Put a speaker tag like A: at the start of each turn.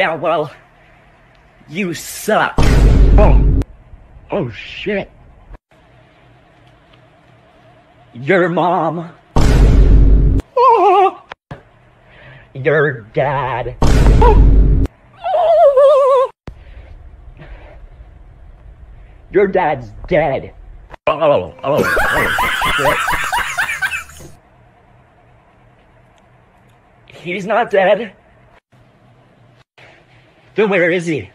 A: Yeah, well, you suck.
B: Oh. Oh shit.
A: Your mom.
B: Oh.
A: Your dad. Your dad's dead.
B: Oh, oh, oh. oh, oh, oh
A: He's not dead. Then where is he?